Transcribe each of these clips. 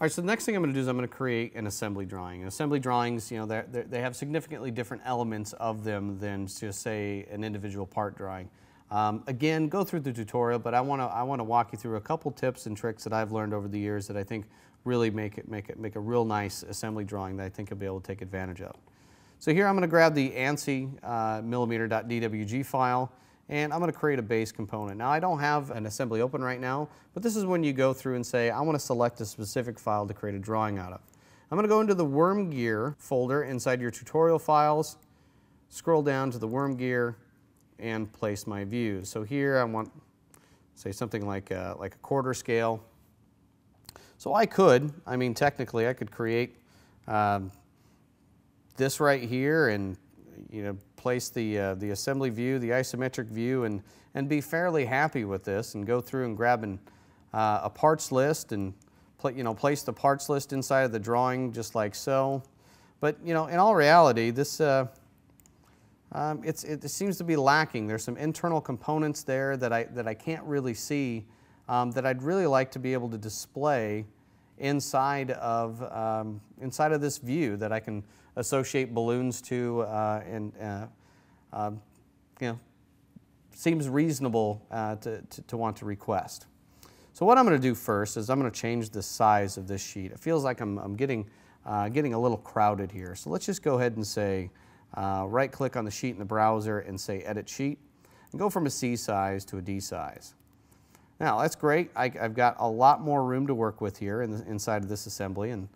All right, so the next thing I'm going to do is I'm going to create an assembly drawing. And assembly drawings, you know, they're, they're, they have significantly different elements of them than just say an individual part drawing. Um, again, go through the tutorial, but I want to I want to walk you through a couple tips and tricks that I've learned over the years that I think really make it make it make a real nice assembly drawing that I think you'll be able to take advantage of. So here I'm going to grab the ANSI uh, millimeter.dwg file and I'm going to create a base component. Now I don't have an assembly open right now, but this is when you go through and say, I want to select a specific file to create a drawing out of. I'm going to go into the worm gear folder inside your tutorial files, scroll down to the worm gear, and place my views. So here I want, say something like a, like a quarter scale. So I could, I mean technically I could create um, this right here and you know place the, uh, the assembly view, the isometric view, and, and be fairly happy with this and go through and grab an, uh, a parts list and you know, place the parts list inside of the drawing just like so. But you know, in all reality, this uh, um, it seems to be lacking. There's some internal components there that I, that I can't really see um, that I'd really like to be able to display inside of, um, inside of this view that I can associate balloons to uh, and uh, um, you know, seems reasonable uh, to, to, to, want to request. So what I'm going to do first is I'm going to change the size of this sheet. It feels like I'm, I'm getting, uh, getting a little crowded here. So let's just go ahead and say, uh, right click on the sheet in the browser and say edit sheet and go from a C size to a D size. Now that's great. I, have got a lot more room to work with here in the, inside of this assembly and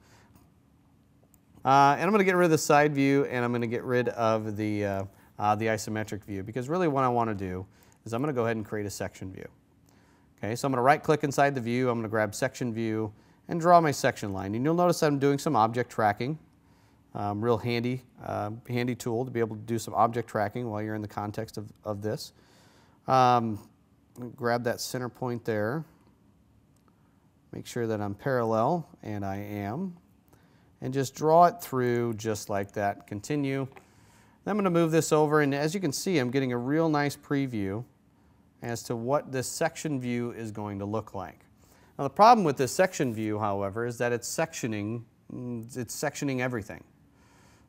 uh, and I'm going to get rid of the side view and I'm going to get rid of the, uh, uh, the isometric view because really what I want to do is I'm going to go ahead and create a section view. Okay, so I'm going to right click inside the view, I'm going to grab section view and draw my section line. And you'll notice I'm doing some object tracking. Um, real handy, uh, handy tool to be able to do some object tracking while you're in the context of, of this. Um, grab that center point there. Make sure that I'm parallel, and I am and just draw it through just like that. Continue. Then I'm going to move this over and as you can see I'm getting a real nice preview as to what this section view is going to look like. Now the problem with this section view however is that it's sectioning, it's sectioning everything.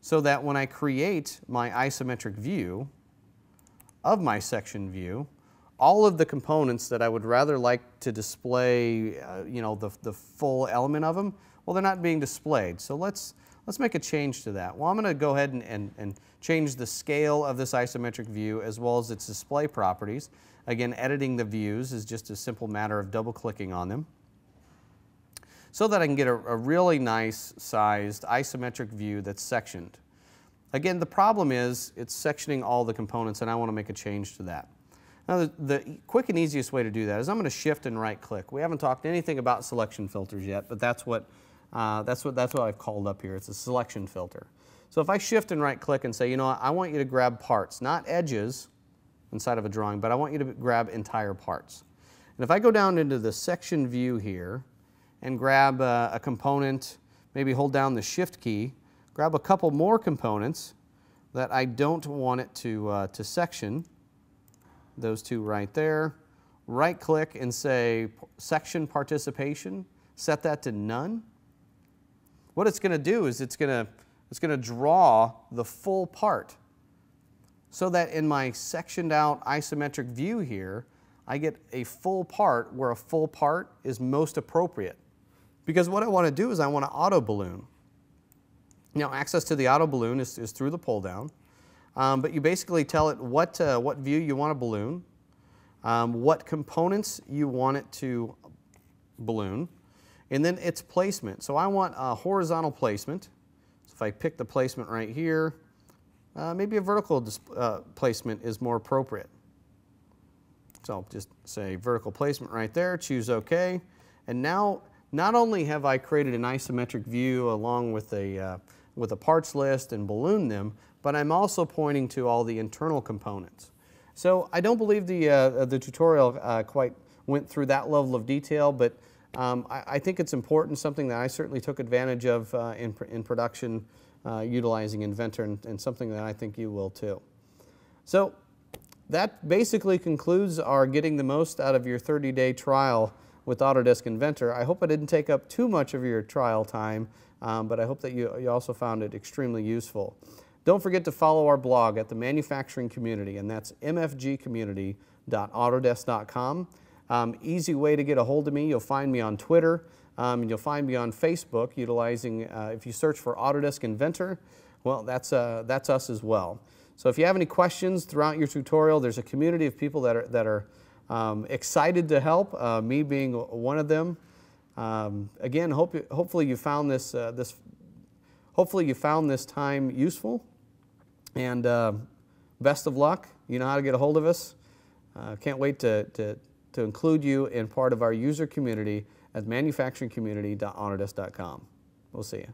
So that when I create my isometric view of my section view, all of the components that I would rather like to display, uh, you know, the, the full element of them, well, they're not being displayed. So let's, let's make a change to that. Well, I'm going to go ahead and, and, and change the scale of this isometric view as well as its display properties. Again, editing the views is just a simple matter of double clicking on them so that I can get a, a really nice sized isometric view that's sectioned. Again, the problem is it's sectioning all the components and I want to make a change to that. Now the, the, quick and easiest way to do that is I'm going to shift and right click. We haven't talked anything about selection filters yet, but that's what uh, that's, what, that's what I've called up here. It's a selection filter. So if I shift and right click and say, you know what, I want you to grab parts, not edges inside of a drawing, but I want you to grab entire parts. And if I go down into the section view here and grab uh, a component, maybe hold down the shift key, grab a couple more components that I don't want it to, uh, to section, those two right there, right click and say section participation, set that to none, what it's going to do is it's going to, it's to draw the full part. So that in my sectioned out isometric view here, I get a full part where a full part is most appropriate. Because what I want to do is I want to auto balloon. Now access to the auto balloon is, is through the pull down, um, but you basically tell it what, uh, what view you want to balloon, um, what components you want it to balloon, and then its placement. So I want a horizontal placement. So if I pick the placement right here, uh, maybe a vertical uh, placement is more appropriate. So I'll just say vertical placement right there, choose OK. And now not only have I created an isometric view along with a, uh, with a parts list and balloon them, but I'm also pointing to all the internal components. So I don't believe the, uh, the tutorial uh, quite went through that level of detail, but um, I, I, think it's important, something that I certainly took advantage of uh, in, in production uh, utilizing Inventor and, and, something that I think you will too. So that basically concludes our getting the most out of your 30-day trial with Autodesk Inventor. I hope I didn't take up too much of your trial time, um, but I hope that you, you also found it extremely useful. Don't forget to follow our blog at the manufacturing community, and that's mfgcommunity.autodesk.com. Um, easy way to get a hold of me. You'll find me on Twitter, um, and you'll find me on Facebook utilizing, uh, if you search for Autodesk Inventor, well, that's, uh, that's us as well. So if you have any questions throughout your tutorial, there's a community of people that are, that are um, excited to help, uh, me being one of them. Um, again, hope, hopefully you found this, uh, this, hopefully you found this time useful. And uh, best of luck. You know how to get a hold of us. Uh, can't wait to, to, to include you in part of our user community at manufacturingcommunity.autodesk.com. We'll see you.